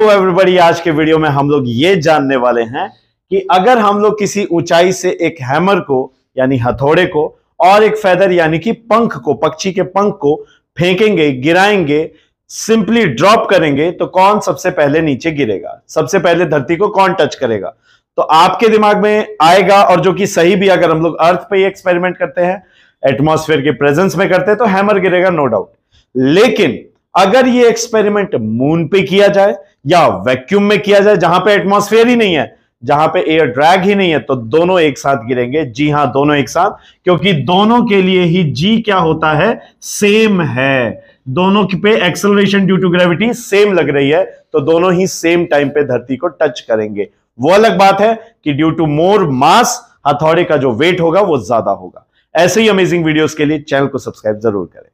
तो एवरीबॉडी आज के वीडियो में हम लोग ये जानने वाले हैं कि अगर हम लोग किसी ऊंचाई से एक हैमर को, यानी हथौड़े को, और एक फेदर यानी कि पंख को, पक्षी के पंख को फेंकेंगे, गिराएँगे सिंपली ड्रॉप करेंगे तो कौन सबसे पहले नीचे गिरेगा? सबसे पहले धरती को कौन टच करेगा? तो आपके दिमाग में आएगा, और जो कि सही भी अगर हम लोग अर्थ पे एक्सपेरिमेंट करते हैं एटमॉस्फेयर के प्रेजेंस में करते हैं तो हैमर गिरेगा नो डाउट लेकिन अगर ये एक्सपेरिमेंट मून पे किया जाए या वैक्यूम में किया जाए, जहाँ पे एटमॉस्फेयर ही नहीं है, जहाँ पे एयर ड्रैग ही नहीं है तो दोनों एक साथ गिरेंगे। जी हाँ, दोनों एक साथ, क्योंकि दोनों के लिए ही जी क्या होता है? सेम है। दोनों पे acceleration due to gravity same लग रही है तो दोनों ही सेम टाइम पे धरती को टच करेंगे। वो अलग बात है कि ड्यू टू मोर मास हथौड़े का जो वेट होगा, वो ज़्यादा होगा। ऐसे ही अमेजिंग वीडियोस के लिए चैनल को सब्सक्राइब ज़रूर करें।